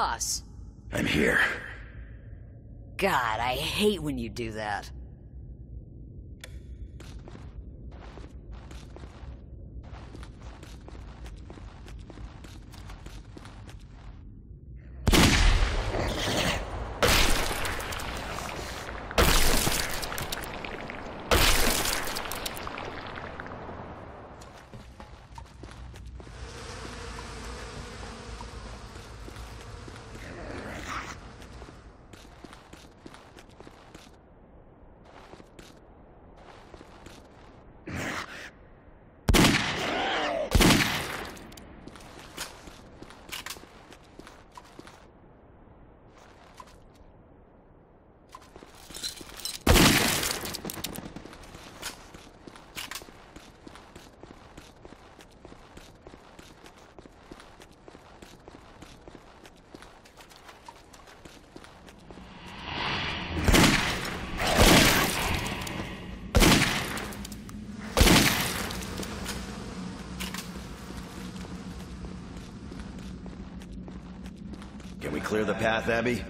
boss. I'm here. God, I hate when you do that. Can we clear the path, Abby?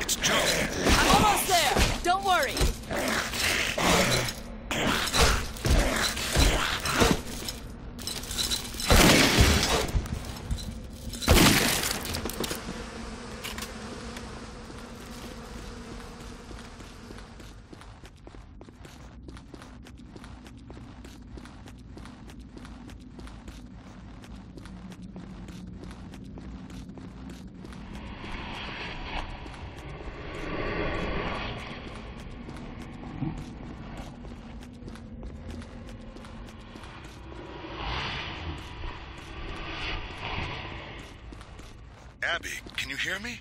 It's Joe. I'm almost there! Don't worry! Abby, can you hear me?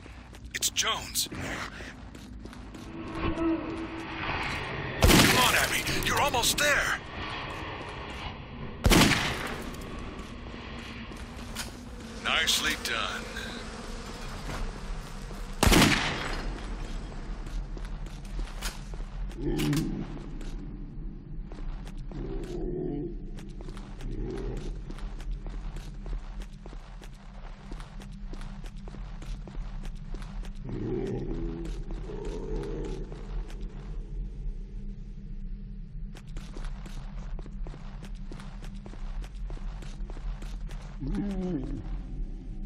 It's Jones. Come on, Abby. You're almost there. Nicely done.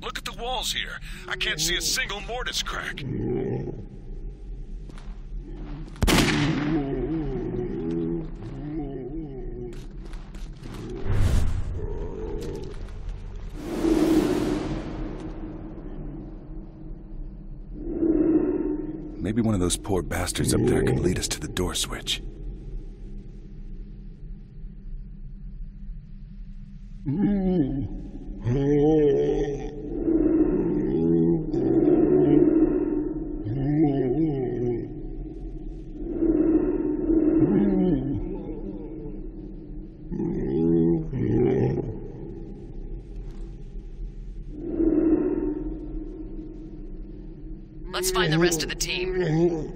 Look at the walls here. I can't see a single mortise crack. Maybe one of those poor bastards up there could lead us to the door switch. Let's find the rest of the team.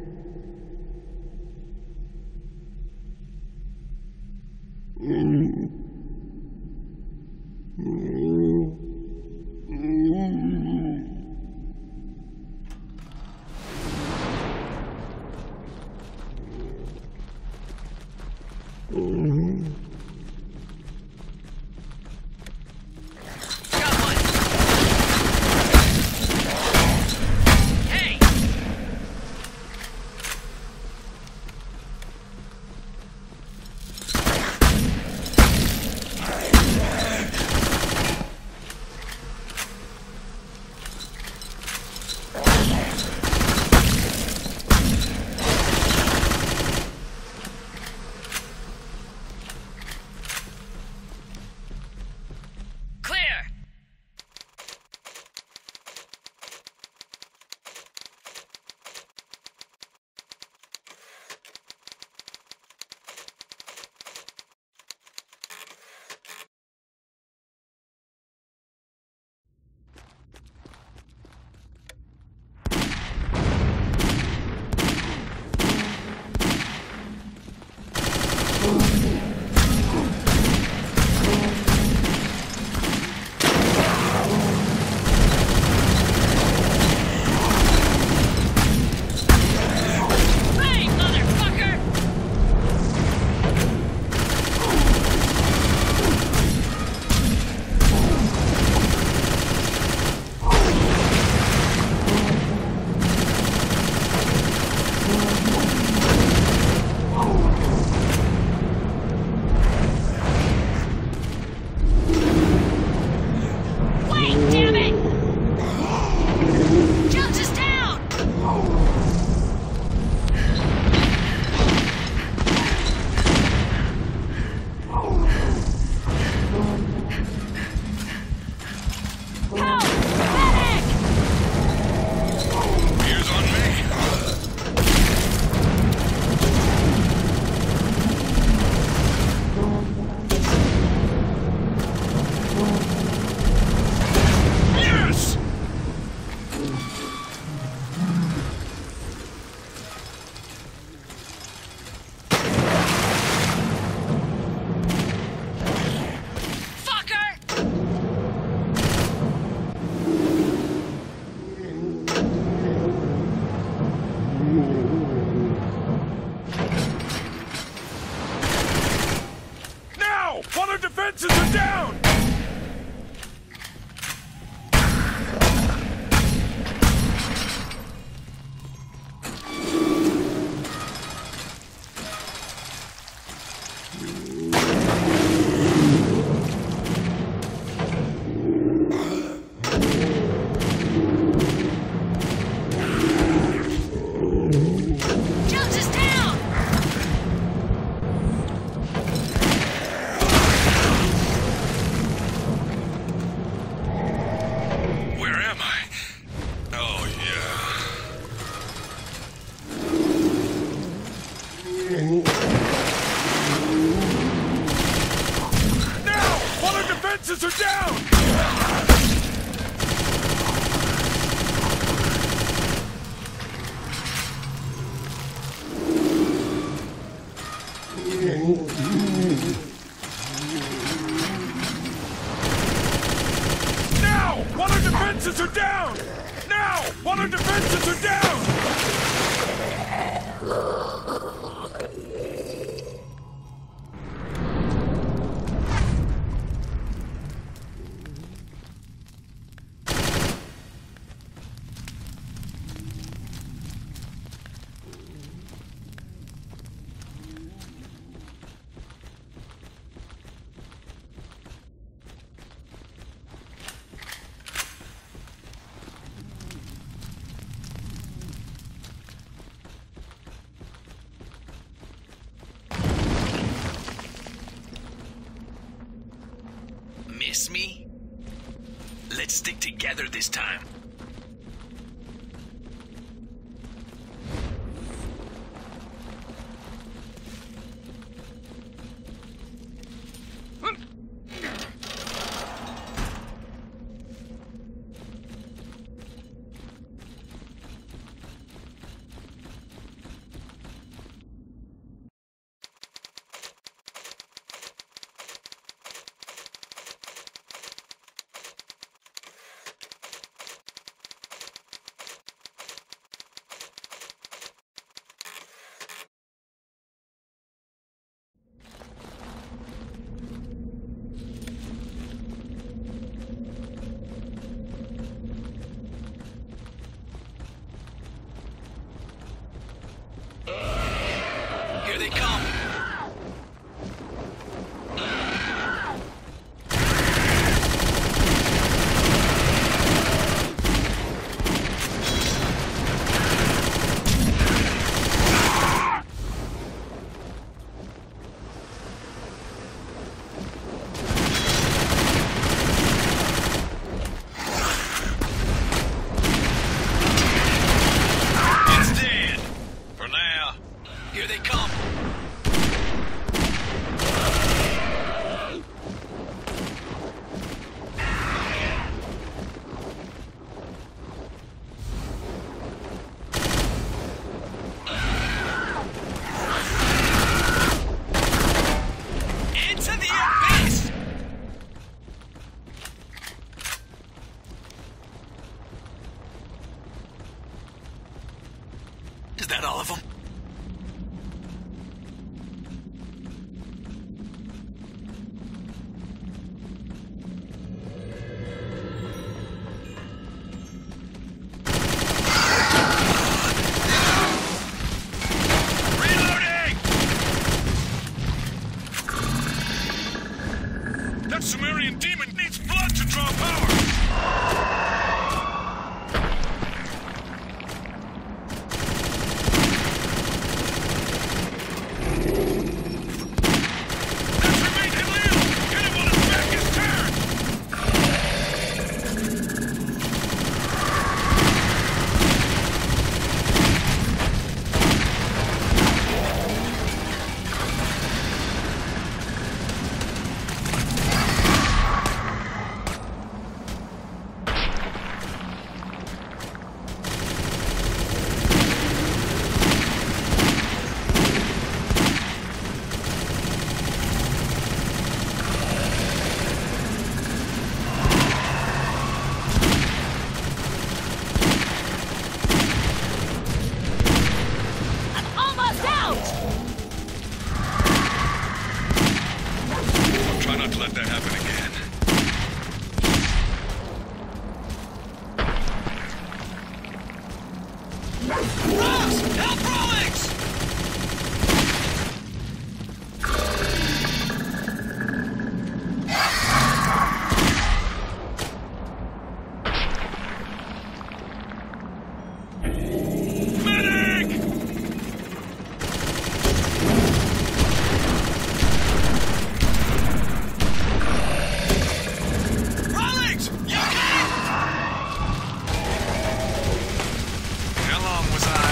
was I.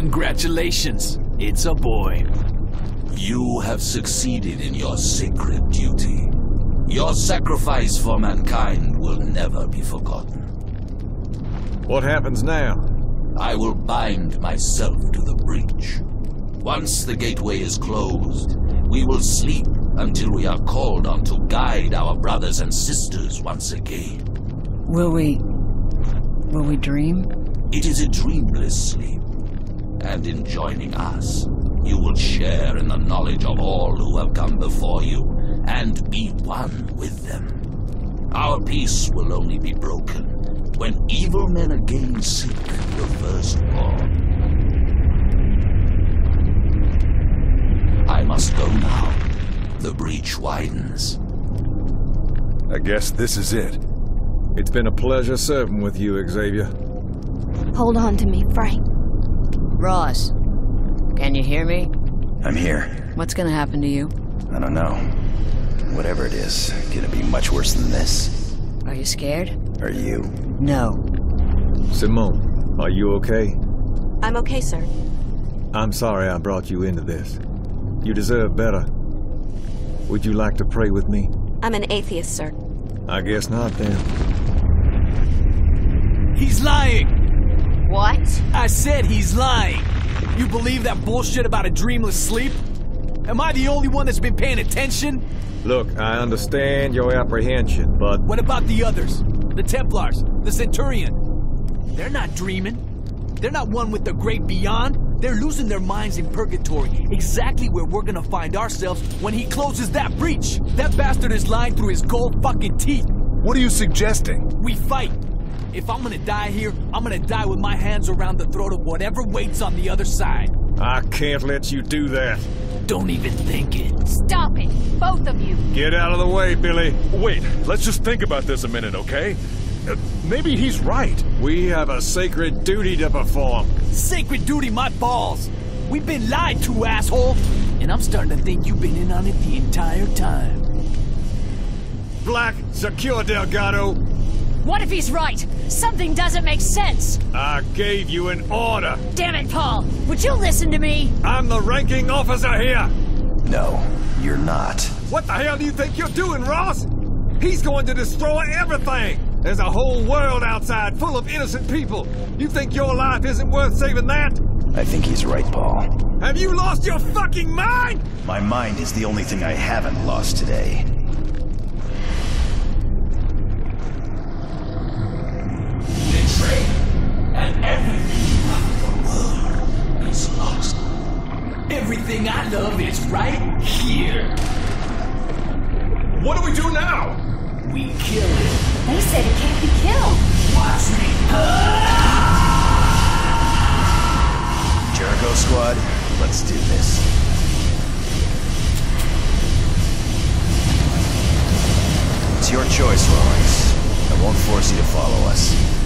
Congratulations. It's a boy. You have succeeded in your sacred duty. Your sacrifice for mankind will never be forgotten. What happens now? I will bind myself to the breach. Once the gateway is closed, we will sleep until we are called on to guide our brothers and sisters once again. Will we. Will we dream? It is a dreamless sleep. And in joining us, you will share in the knowledge of all who have come before you and be one with them. Our peace will only be broken when evil men again seek the firstborn. I must go now. The breach widens. I guess this is it. It's been a pleasure serving with you, Xavier. Hold on to me, Frank. Ross, can you hear me? I'm here. What's gonna happen to you? I don't know. Whatever it is, gonna be much worse than this. Are you scared? Are you? No. Simone, are you okay? I'm okay, sir. I'm sorry I brought you into this. You deserve better. Would you like to pray with me? I'm an atheist, sir. I guess not then. He's lying! What? I said he's lying! You believe that bullshit about a dreamless sleep? Am I the only one that's been paying attention? Look, I understand your apprehension, but What about the others? The Templars? The Centurion? They're not dreaming. They're not one with the great beyond. They're losing their minds in purgatory, exactly where we're gonna find ourselves when he closes that breach. That bastard is lying through his gold fucking teeth. What are you suggesting? We fight. If I'm gonna die here, I'm gonna die with my hands around the throat of whatever waits on the other side. I can't let you do that. Don't even think it. Stop it, both of you. Get out of the way, Billie. Wait, let's just think about this a minute, okay? Uh, maybe he's right. We have a sacred duty to perform. Sacred duty, my balls. We've been lied to, asshole. And I'm starting to think you've been in on it the entire time. Black, secure Delgado. What if he's right? Something doesn't make sense. I gave you an order. Damn it, Paul. Would you listen to me? I'm the ranking officer here. No, you're not. What the hell do you think you're doing, Ross? He's going to destroy everything. There's a whole world outside full of innocent people. You think your life isn't worth saving that? I think he's right, Paul. Have you lost your fucking mind? My mind is the only thing I haven't lost today. Everything I love is right here. What do we do now? We kill it. They said it can't be killed. Watch me. Jericho Squad, let's do this. It's your choice, Rawlings. I won't force you to follow us.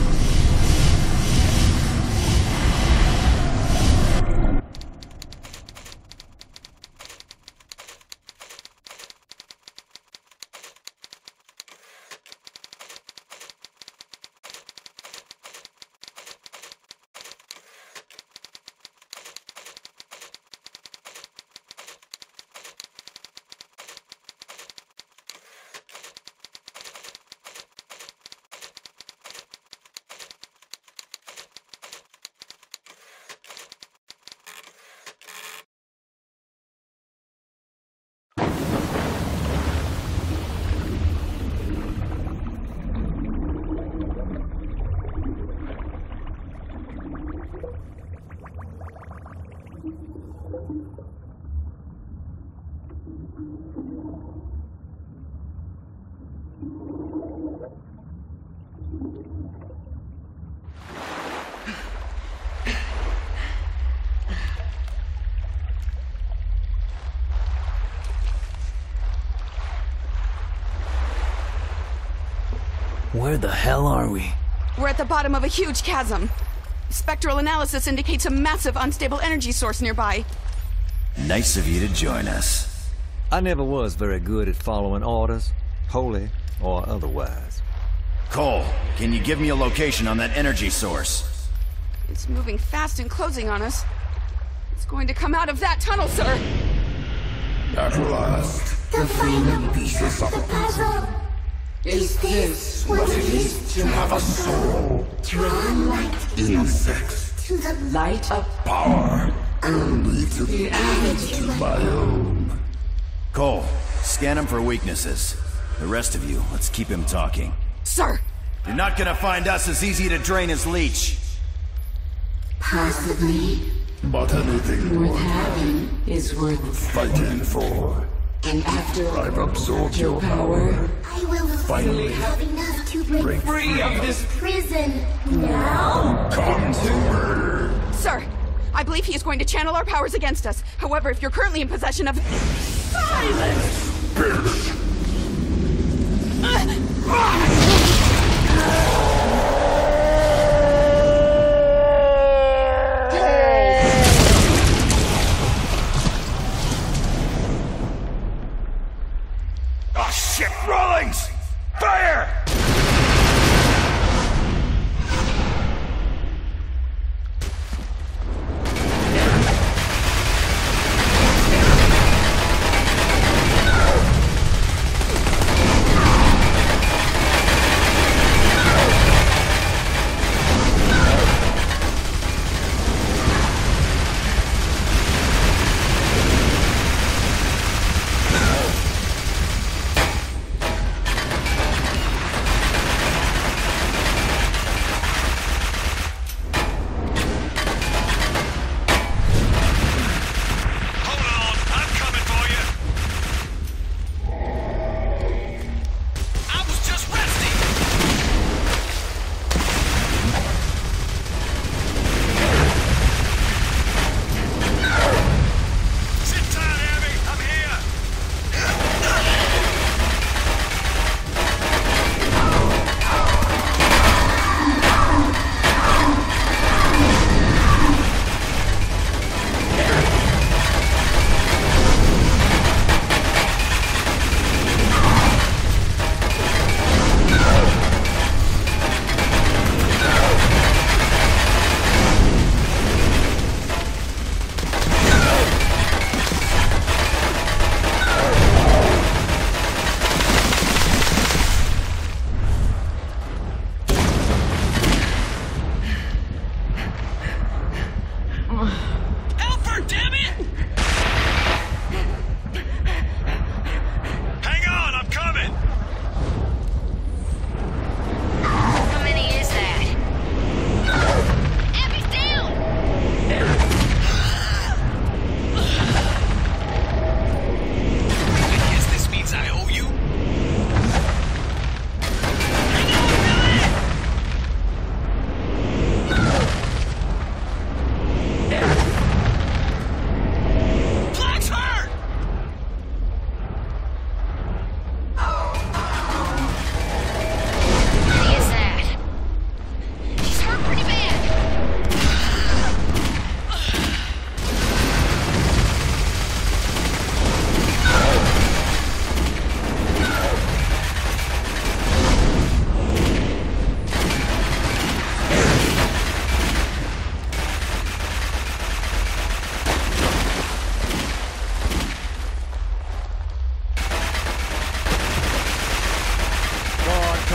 Where the hell are we? We're at the bottom of a huge chasm. Spectral analysis indicates a massive unstable energy source nearby. Nice of you to join us. I never was very good at following orders, holy or otherwise. Cole, can you give me a location on that energy source? It's moving fast and closing on us. It's going to come out of that tunnel, sir. At last, The final pieces of the puzzle. Is this what it is to have a soul? Drawn like insects, to the light of power, only to be added to my own. Cole, scan him for weaknesses. The rest of you, let's keep him talking. Sir! You're not gonna find us as easy to drain as Leech. possibly But anything worth worth having is worth fighting for. And after I've absorbed your your power. power. I will Finally, have enough to break, break free of this prison. Now? come to murder. Sir! I believe he is going to channel our powers against us. However, if you're currently in possession of. Silence! Ah,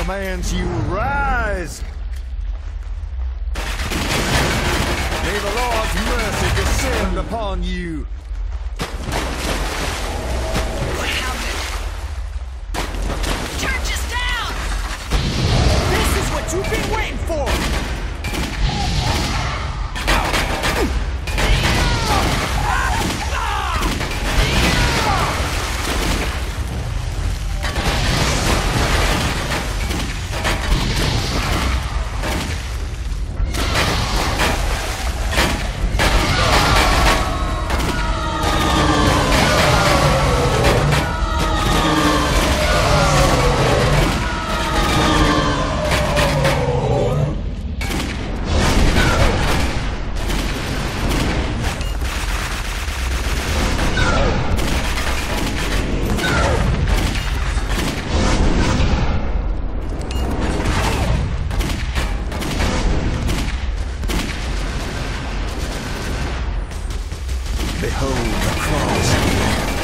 commands you rise. May the Lord's mercy descend upon you. Behold the cross.